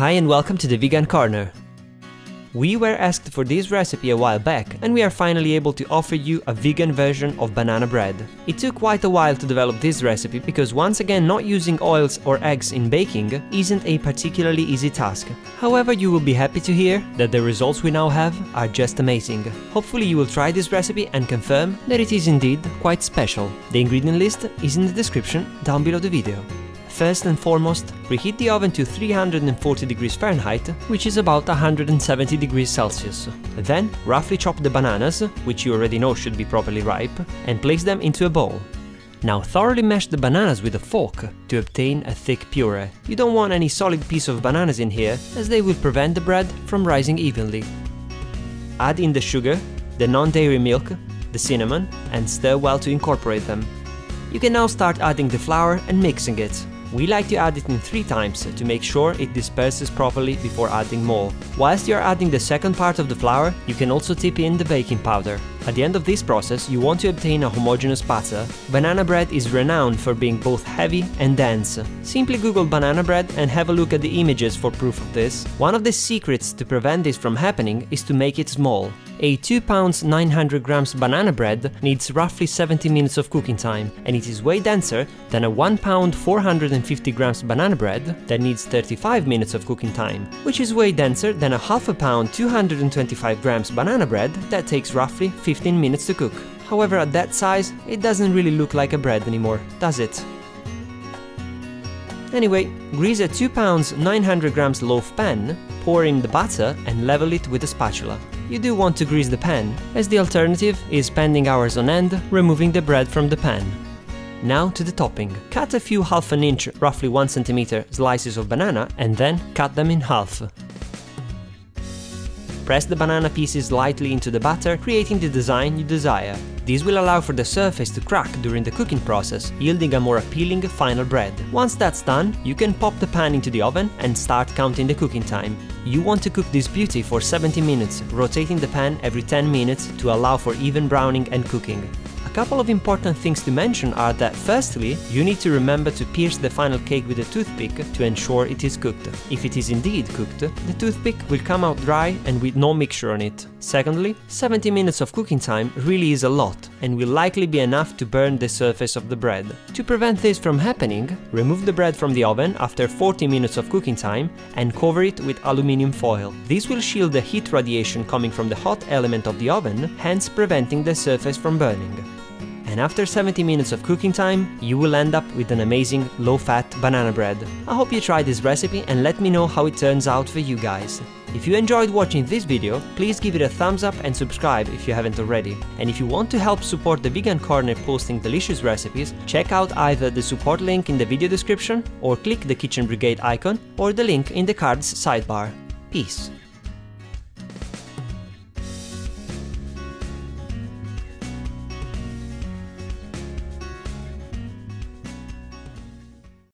Hi and welcome to the Vegan Corner. We were asked for this recipe a while back and we are finally able to offer you a vegan version of banana bread. It took quite a while to develop this recipe because once again not using oils or eggs in baking isn't a particularly easy task. However, you will be happy to hear that the results we now have are just amazing. Hopefully you will try this recipe and confirm that it is indeed quite special. The ingredient list is in the description down below the video. First and foremost, preheat the oven to 340 degrees Fahrenheit, which is about 170 degrees Celsius. Then, roughly chop the bananas, which you already know should be properly ripe, and place them into a bowl. Now thoroughly mash the bananas with a fork to obtain a thick puree. You don't want any solid piece of bananas in here, as they will prevent the bread from rising evenly. Add in the sugar, the non-dairy milk, the cinnamon, and stir well to incorporate them. You can now start adding the flour and mixing it. We like to add it in three times to make sure it disperses properly before adding more. Whilst you are adding the second part of the flour, you can also tip in the baking powder. At the end of this process, you want to obtain a homogeneous batter. Banana bread is renowned for being both heavy and dense. Simply google banana bread and have a look at the images for proof of this. One of the secrets to prevent this from happening is to make it small. A 2 pounds 900 grams banana bread needs roughly 70 minutes of cooking time, and it is way denser than a 1 pound 450 grams banana bread that needs 35 minutes of cooking time, which is way denser than a half a pound 225 grams banana bread that takes roughly 15 minutes to cook. However, at that size, it doesn't really look like a bread anymore, does it? Anyway, grease a 2 pounds 900 grams loaf pan, pour in the butter and level it with a spatula you do want to grease the pan, as the alternative is spending hours on end removing the bread from the pan. Now to the topping. Cut a few half an inch, roughly 1 cm slices of banana and then cut them in half. Press the banana pieces lightly into the batter, creating the design you desire. This will allow for the surface to crack during the cooking process, yielding a more appealing final bread. Once that's done, you can pop the pan into the oven and start counting the cooking time. You want to cook this beauty for 70 minutes, rotating the pan every 10 minutes to allow for even browning and cooking. A couple of important things to mention are that firstly, you need to remember to pierce the final cake with a toothpick to ensure it is cooked. If it is indeed cooked, the toothpick will come out dry and with no mixture on it. Secondly, 70 minutes of cooking time really is a lot and will likely be enough to burn the surface of the bread. To prevent this from happening, remove the bread from the oven after 40 minutes of cooking time and cover it with aluminium foil. This will shield the heat radiation coming from the hot element of the oven, hence preventing the surface from burning and after 70 minutes of cooking time, you will end up with an amazing low-fat banana bread. I hope you try this recipe and let me know how it turns out for you guys. If you enjoyed watching this video, please give it a thumbs up and subscribe if you haven't already. And if you want to help support the Vegan Corner posting delicious recipes, check out either the support link in the video description or click the Kitchen Brigade icon or the link in the card's sidebar. Peace.